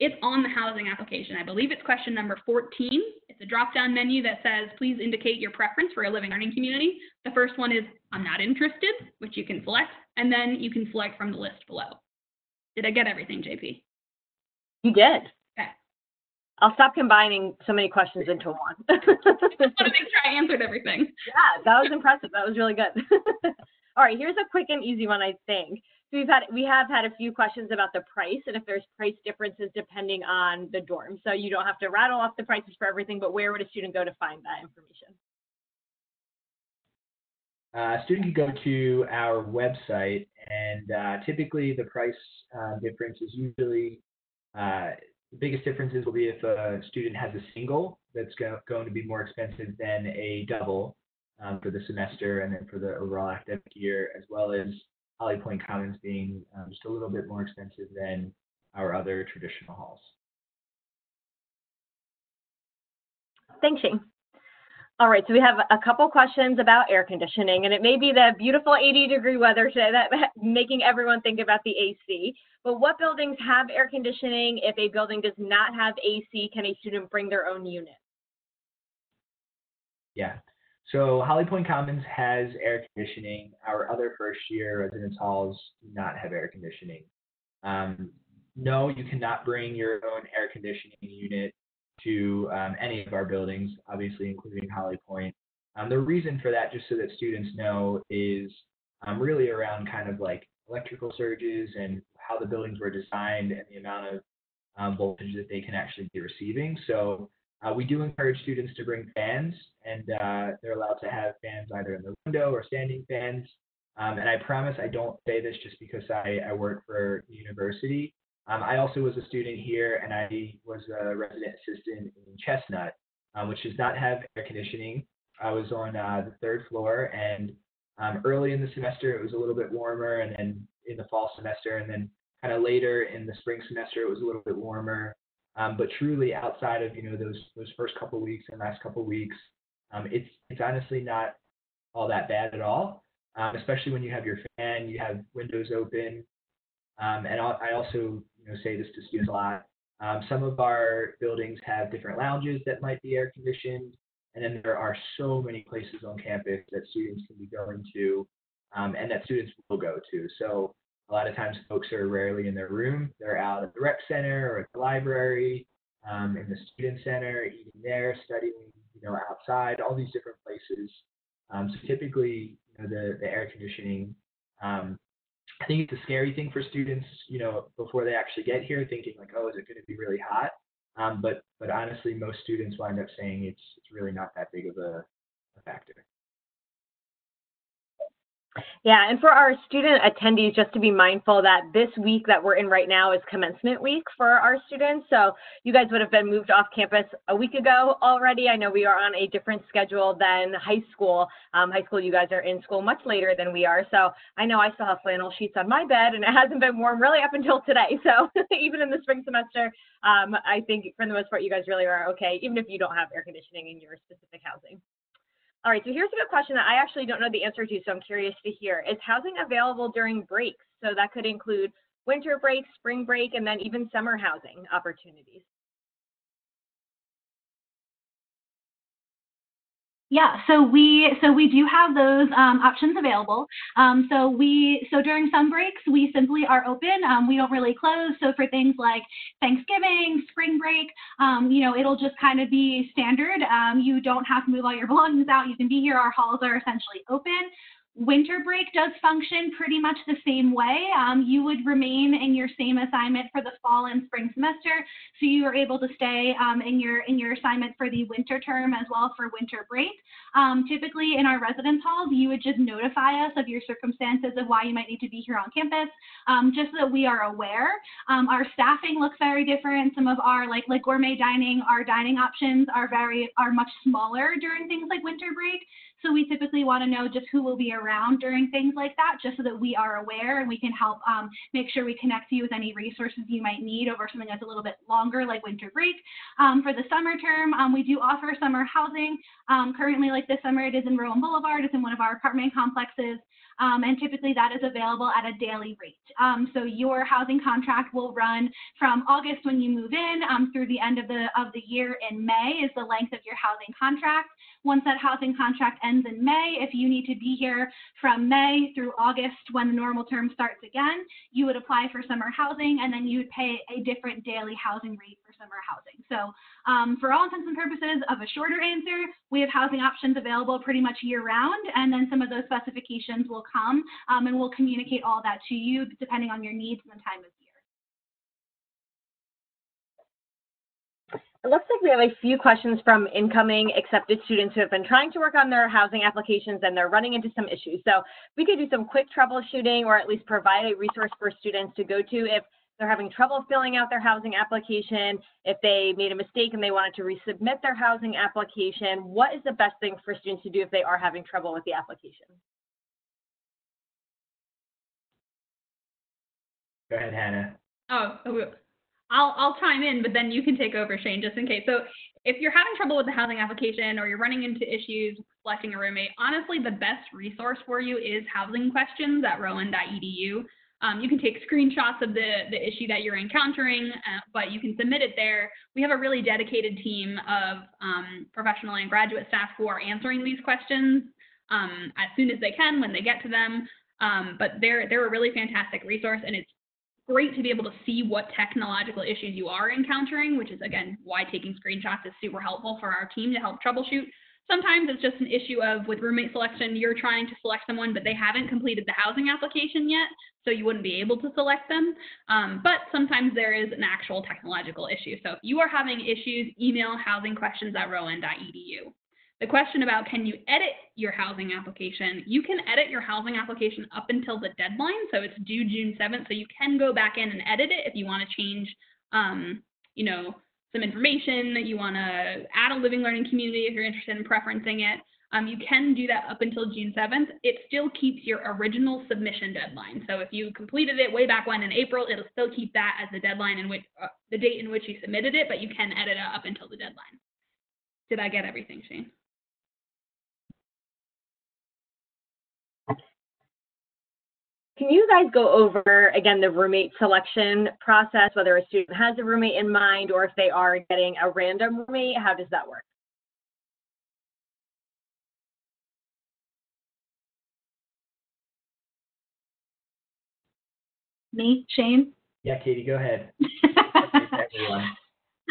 Speaker 2: It's on the housing application. I believe it's question number 14. It's a drop down menu that says, please indicate your preference for a living learning community. The first one is, I'm not interested, which you can select, and then you can select from the list below. Did I get everything, JP?
Speaker 1: You did.
Speaker 2: Okay.
Speaker 1: I'll stop combining so many questions into one.
Speaker 2: I just want to make sure I answered everything.
Speaker 1: Yeah, that was impressive. That was really good. All right, here's a quick and easy one, I think. So we've had we have had a few questions about the price and if there's price differences depending on the dorm. So you don't have to rattle off the prices for everything, but where would a student go to find that information?
Speaker 4: Uh, student can go to our website, and uh, typically the price uh, difference is usually the biggest differences will be if a student has a single that's go going to be more expensive than a double um, for the semester and then for the overall academic year, as well as Holly Pointe Commons being um, just a little bit more expensive than our other traditional halls.
Speaker 1: Thanks, Shane. All right, so we have a couple questions about air conditioning, and it may be the beautiful 80 degree weather today that making everyone think about the AC. But what buildings have air conditioning? If a building does not have AC, can a student bring their own unit?
Speaker 4: Yeah, so Holly Pointe Commons has air conditioning. Our other first year residence halls do not have air conditioning. Um, no, you cannot bring your own air conditioning unit to um, any of our buildings, obviously including Holly Pointe. Um, the reason for that, just so that students know, is um, really around kind of like electrical surges and how the buildings were designed and the amount of um, voltage that they can actually be receiving. So uh, we do encourage students to bring fans, and uh, they're allowed to have fans either in the window or standing fans. Um, and I promise I don't say this just because I, I work for the university. Um, I also was a student here, and I was a resident assistant in Chestnut, um, which does not have air conditioning. I was on uh, the third floor, and um, early in the semester it was a little bit warmer, and then in the fall semester, and then kind of later in the spring semester it was a little bit warmer. Um, but truly, outside of you know those those first couple weeks and last couple weeks, um, it's it's honestly not all that bad at all. Um, especially when you have your fan, you have windows open, um, and I also know say this to students a lot. Um, some of our buildings have different lounges that might be air conditioned, and then there are so many places on campus that students can be going to, um, and that students will go to. So a lot of times folks are rarely in their room. They're out at the rec center or at the library, um, in the student center, eating there, studying, you know, outside, all these different places. Um, so typically, you know, the, the air conditioning, um, I think it's a scary thing for students, you know, before they actually get here, thinking like, oh, is it going to be really hot? Um, but but honestly, most students wind up saying it's it's really not that big of a, a factor.
Speaker 1: Yeah, and for our student attendees, just to be mindful that this week that we're in right now is commencement week for our students. So you guys would have been moved off campus a week ago already. I know we are on a different schedule than high school. Um, high school, you guys are in school much later than we are. So I know I still have flannel sheets on my bed and it hasn't been warm really up until today. So even in the spring semester, um, I think for the most part, you guys really are okay, even if you don't have air conditioning in your specific housing. All right, so here's a good question that I actually don't know the answer to, so I'm curious to hear. Is housing available during breaks? So that could include winter break, spring break, and then even summer housing opportunities.
Speaker 3: Yeah, so we so we do have those um, options available. Um, so we so during some breaks we simply are open. Um, we don't really close. So for things like Thanksgiving, spring break, um, you know, it'll just kind of be standard. Um, you don't have to move all your belongings out. You can be here. Our halls are essentially open. Winter break does function pretty much the same way. Um, you would remain in your same assignment for the fall and spring semester, so you are able to stay um, in your in your assignment for the winter term as well for winter break. Um, typically, in our residence halls, you would just notify us of your circumstances of why you might need to be here on campus, um, just so that we are aware. Um, our staffing looks very different. Some of our like like gourmet dining, our dining options are very are much smaller during things like winter break. So we typically want to know just who will be around during things like that, just so that we are aware and we can help um, make sure we connect you with any resources you might need over something that's a little bit longer, like winter break. Um, for the summer term, um, we do offer summer housing. Um, currently, like this summer, it is in Rowan Boulevard. It's in one of our apartment complexes. Um, and typically that is available at a daily rate. Um, so your housing contract will run from August when you move in um, through the end of the of the year in May is the length of your housing contract. Once that housing contract ends in May, if you need to be here from May through August when the normal term starts again, you would apply for summer housing and then you would pay a different daily housing rate for summer housing. So um, for all intents and purposes of a shorter answer, we have housing options available pretty much year round, and then some of those specifications will come um, and we'll communicate all that to you depending on your needs and the time of
Speaker 1: It looks like we have a few questions from incoming accepted students who have been trying to work on their housing applications and they're running into some issues. So we could do some quick troubleshooting or at least provide a resource for students to go to if they're having trouble filling out their housing application, if they made a mistake and they wanted to resubmit their housing application, what is the best thing for students to do if they are having trouble with the application?
Speaker 4: Go ahead, Hannah.
Speaker 2: Oh, I'll I'll chime in, but then you can take over, Shane, just in case. So if you're having trouble with the housing application or you're running into issues selecting a roommate, honestly, the best resource for you is housing questions at rowan.edu. Um, you can take screenshots of the, the issue that you're encountering, uh, but you can submit it there. We have a really dedicated team of um, professional and graduate staff who are answering these questions um, as soon as they can when they get to them. Um, but they're, they're a really fantastic resource, and it's great to be able to see what technological issues you are encountering, which is, again, why taking screenshots is super helpful for our team to help troubleshoot. Sometimes it's just an issue of with roommate selection, you're trying to select someone, but they haven't completed the housing application yet, so you wouldn't be able to select them. Um, but sometimes there is an actual technological issue. So if you are having issues, email housingquestions at rowan.edu. The question about can you edit your housing application, you can edit your housing application up until the deadline. So it's due June 7th. So you can go back in and edit it if you want to change, um, you know, some information, you want to add a living learning community if you're interested in preferencing it. Um, you can do that up until June 7th. It still keeps your original submission deadline. So if you completed it way back when in April, it'll still keep that as the deadline in which uh, the date in which you submitted it, but you can edit it up until the deadline. Did I get everything, Shane?
Speaker 1: Can you guys go over, again, the roommate selection process, whether a student has a roommate in mind or if they are getting a random roommate? How does that work?
Speaker 3: Me, Shane?
Speaker 4: Yeah, Katie, go ahead.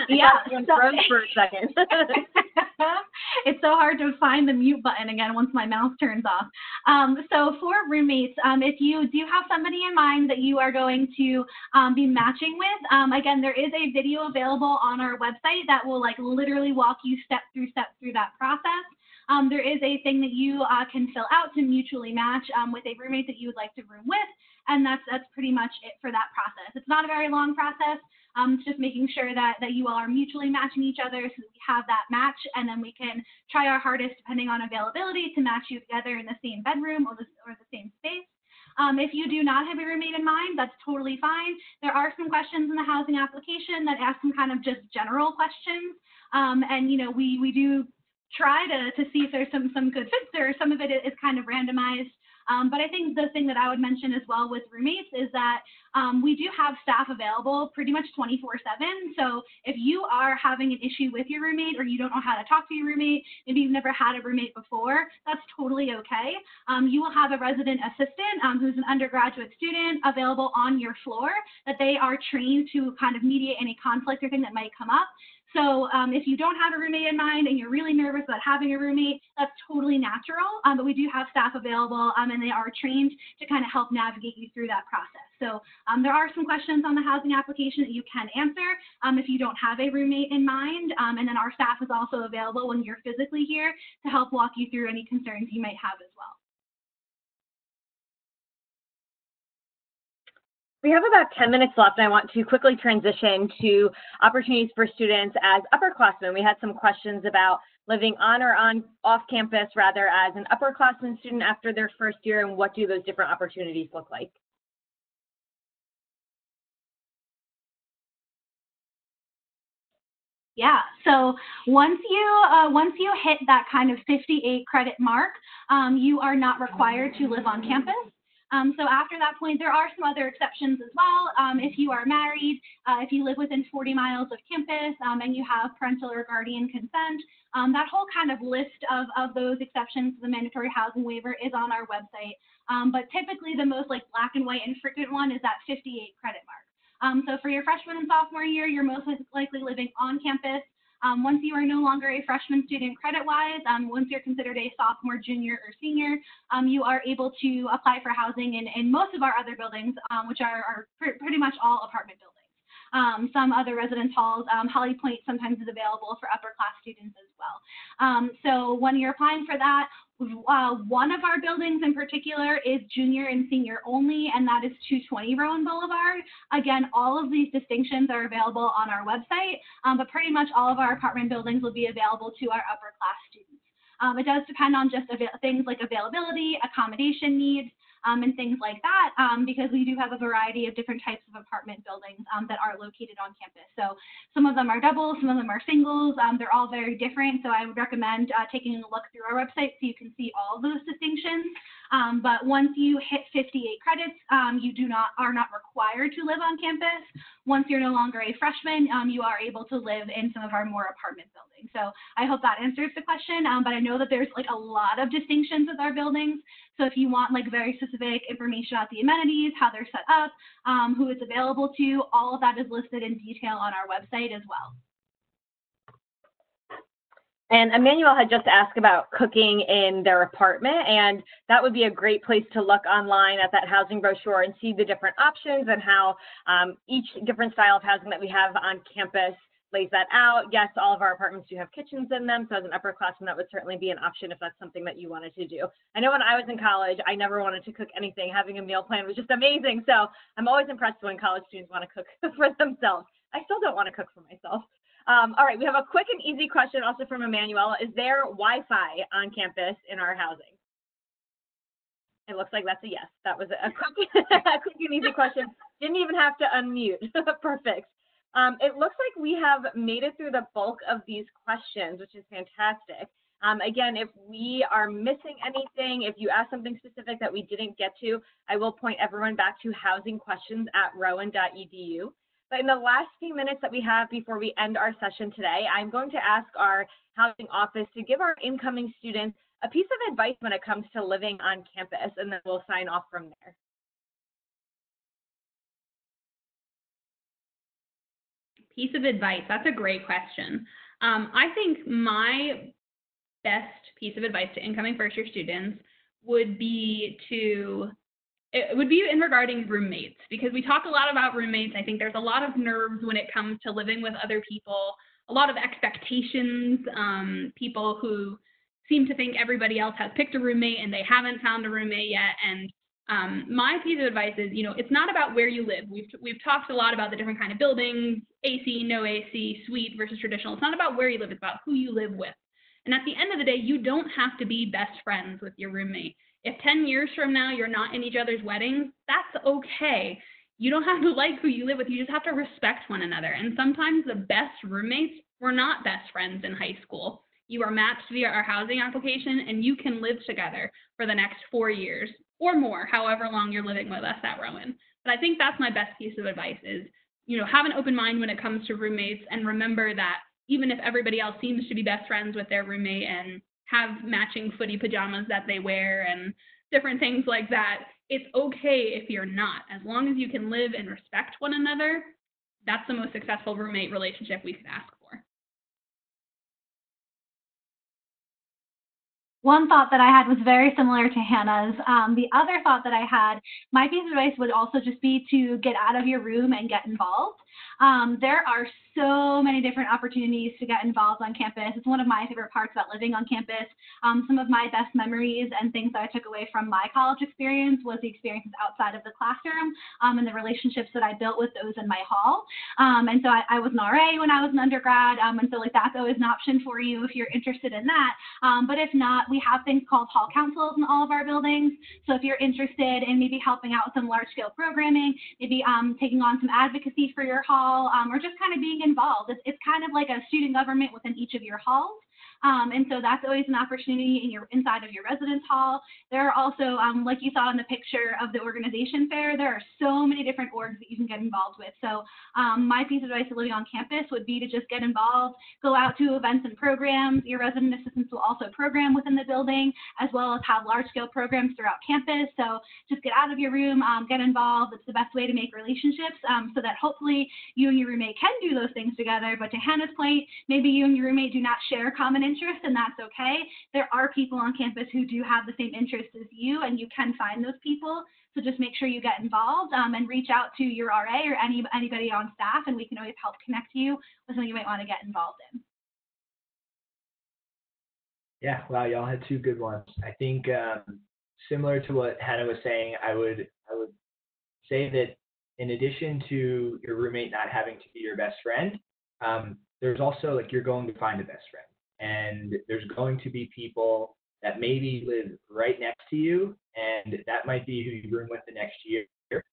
Speaker 3: yeah,
Speaker 1: so, for a second.
Speaker 3: it's so hard to find the mute button again once my mouse turns off. Um, so for roommates, um, if you do have somebody in mind that you are going to um, be matching with, um, again, there is a video available on our website that will like literally walk you step through step through that process. Um, there is a thing that you uh, can fill out to mutually match um, with a roommate that you would like to room with, and that's that's pretty much it for that process. It's not a very long process. Um, just making sure that, that you all are mutually matching each other so we have that match, and then we can try our hardest, depending on availability, to match you together in the same bedroom or the, or the same space. Um, if you do not have a roommate in mind, that's totally fine. There are some questions in the housing application that ask some kind of just general questions. Um, and, you know, we, we do try to, to see if there's some, some good fits there. Some of it is kind of randomized. Um, but I think the thing that I would mention as well with roommates is that um, we do have staff available pretty much 24 7. So if you are having an issue with your roommate or you don't know how to talk to your roommate, maybe you've never had a roommate before, that's totally okay. Um, you will have a resident assistant um, who's an undergraduate student available on your floor that they are trained to kind of mediate any conflict or thing that might come up. So um, if you don't have a roommate in mind and you're really nervous about having a roommate, that's totally natural. Um, but we do have staff available um, and they are trained to kind of help navigate you through that process. So um, there are some questions on the housing application that you can answer um, if you don't have a roommate in mind. Um, and then our staff is also available when you're physically here to help walk you through any concerns you might have as well.
Speaker 1: We have about 10 minutes left, and I want to quickly transition to opportunities for students as upperclassmen. We had some questions about living on or on off campus rather as an upperclassman student after their first year, and what do those different opportunities look like?
Speaker 3: Yeah. So once you uh, once you hit that kind of 58 credit mark, um, you are not required to live on campus. Um, so after that point, there are some other exceptions as well. Um, if you are married, uh, if you live within 40 miles of campus, um, and you have parental or guardian consent, um, that whole kind of list of, of those exceptions to the mandatory housing waiver is on our website. Um, but typically the most like black and white and frequent one is that 58 credit mark. Um, so for your freshman and sophomore year, you're most likely living on campus. Um, once you are no longer a freshman student credit-wise, um, once you're considered a sophomore, junior, or senior, um, you are able to apply for housing in, in most of our other buildings, um, which are, are pr pretty much all apartment buildings. Um, some other residence halls, um, Holly Pointe sometimes is available for upper class students as well. So when you're applying for that, uh, one of our buildings in particular is junior and senior only, and that is 220 Rowan Boulevard. Again, all of these distinctions are available on our website, um, but pretty much all of our apartment buildings will be available to our upper class students. Um, it does depend on just things like availability, accommodation needs, um, and things like that, um, because we do have a variety of different types of apartment buildings um, that are located on campus. So some of them are doubles, some of them are singles. Um, they're all very different. So I would recommend uh, taking a look through our website so you can see all those distinctions. Um, but once you hit 58 credits, um, you do not are not required to live on campus. Once you're no longer a freshman, you are able to live in some of our more apartment buildings. So I hope that answers the question. but I know that there's like a lot of distinctions with our buildings. So if you want like very specific information about the amenities, how they're set up, um, who it's available to, all of that is listed in detail on our website as well.
Speaker 1: And Emmanuel had just asked about cooking in their apartment, and that would be a great place to look online at that housing brochure and see the different options and how um, each different style of housing that we have on campus lays that out. Yes, all of our apartments do have kitchens in them, so as an upperclassman, that would certainly be an option if that's something that you wanted to do. I know when I was in college, I never wanted to cook anything. Having a meal plan was just amazing. So I'm always impressed when college students want to cook for themselves. I still don't want to cook for myself. Um, all right, we have a quick and easy question also from Emmanuel. Is there Wi-Fi on campus in our housing? It looks like that's a yes. That was a quick, a quick and easy question. Didn't even have to unmute. Perfect. Um, it looks like we have made it through the bulk of these questions, which is fantastic. Um, again, if we are missing anything, if you ask something specific that we didn't get to, I will point everyone back to housing questions at rowan.edu. But in the last few minutes that we have before we end our session today, I'm going to ask our housing office to give our incoming students a piece of advice when it comes to living on campus, and then we'll sign off from there.
Speaker 2: piece of advice? That's a great question. Um, I think my best piece of advice to incoming first year students would be to it would be in regarding roommates because we talk a lot about roommates. I think there's a lot of nerves when it comes to living with other people, a lot of expectations, um, people who seem to think everybody else has picked a roommate and they haven't found a roommate yet. And um, my piece of advice is, you know, it's not about where you live. We've we've talked a lot about the different kind of buildings, AC, no AC, suite versus traditional. It's not about where you live. It's about who you live with. And at the end of the day, you don't have to be best friends with your roommate. If 10 years from now you're not in each other's weddings, that's okay. You don't have to like who you live with, you just have to respect one another. And sometimes the best roommates were not best friends in high school. You are matched via our housing application and you can live together for the next four years or more, however long you're living with us at Rowan. But I think that's my best piece of advice is, you know, have an open mind when it comes to roommates and remember that even if everybody else seems to be best friends with their roommate and have matching footy pajamas that they wear and different things like that. It's okay if you're not. As long as you can live and respect one another, that's the most successful roommate relationship we could ask for.
Speaker 3: One thought that I had was very similar to Hannah's. Um, the other thought that I had, my piece of advice would also just be to get out of your room and get involved. Um, there are so many different opportunities to get involved on campus. It's one of my favorite parts about living on campus. Um, some of my best memories and things that I took away from my college experience was the experiences outside of the classroom um, and the relationships that I built with those in my hall. Um, and so I, I, was an RA when I was an undergrad, um, and so like that's always an option for you if you're interested in that. Um, but if not, we have things called hall councils in all of our buildings. So if you're interested in maybe helping out with some large scale programming, maybe taking on some advocacy for your hall um, or just kind of being involved. It's, it's kind of like a student government within each of your halls. Um, and so that's always an opportunity in your inside of your residence hall. There are also, um, like you saw in the picture of the organization fair, there are so many different orgs that you can get involved with. So um, my piece of advice to living on campus would be to just get involved, go out to events and programs. Your resident assistants will also program within the building, as well as have large scale programs throughout campus. So just get out of your room, um, get involved. It's the best way to make relationships um, so that hopefully you and your roommate can do those things together. But to Hannah's point, maybe you and your roommate do not share common interest, and that's okay. There are people on campus who do have the same interests as you, and you can find those people. So just make sure you get involved um, and reach out to your RA or any anybody on staff, and we can always help connect you with something you might want to get involved in.
Speaker 4: Yeah, wow, y'all had two good ones. I think um, similar to what Hannah was saying, I would I would say that in addition to your roommate not having to be your best friend, um, there's also like you're going to find a best friend and there's going to be people that maybe live right next to you and that might be who you room with the next year.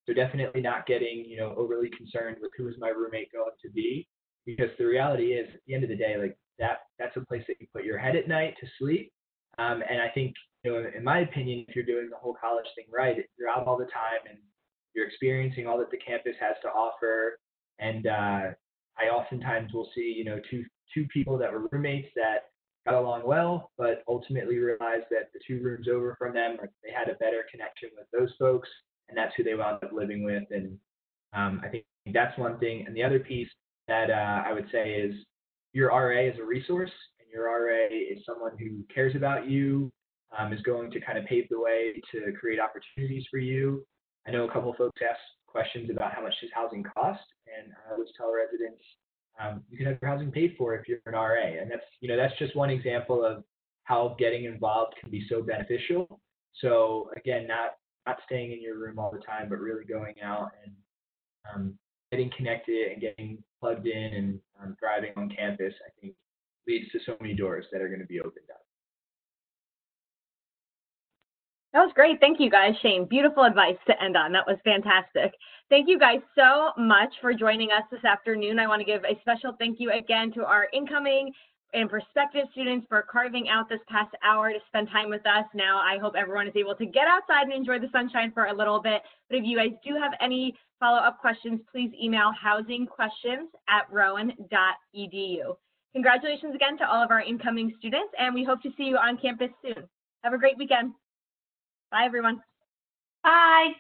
Speaker 4: So definitely not getting you know overly concerned with who is my roommate going to be because the reality is at the end of the day like that that's a place that you put your head at night to sleep. Um, and i think you know in my opinion if you're doing the whole college thing right you're out all the time and you're experiencing all that the campus has to offer. And uh, I oftentimes will see, you know, two two people that were roommates that got along well, but ultimately realized that the two rooms over from them, they had a better connection with those folks, and that's who they wound up living with. And um, I think that's one thing. And the other piece that uh, I would say is your RA is a resource, and your RA is someone who cares about you, um, is going to kind of pave the way to create opportunities for you. I know a couple folks asked questions about how much does housing cost, and I always tell residents um, you can have your housing paid for if you're an RA, and that's you know that's just one example of how getting involved can be so beneficial. So again, not not staying in your room all the time, but really going out and um, getting connected and getting plugged in and um, thriving on campus, I think leads to so many doors that are going to be opened up.
Speaker 1: That was great. Thank you guys, Shane. Beautiful advice to end on. That was fantastic. Thank you guys so much for joining us this afternoon. I want to give a special thank you again to our incoming and prospective students for carving out this past hour to spend time with us. Now, I hope everyone is able to get outside and enjoy the sunshine for a little bit. But if you guys do have any follow-up questions, please email housingquestions at rowan.edu. Congratulations again to all of our incoming students, and we hope to see you on campus soon. Have a great weekend. Bye, everyone.
Speaker 3: Bye.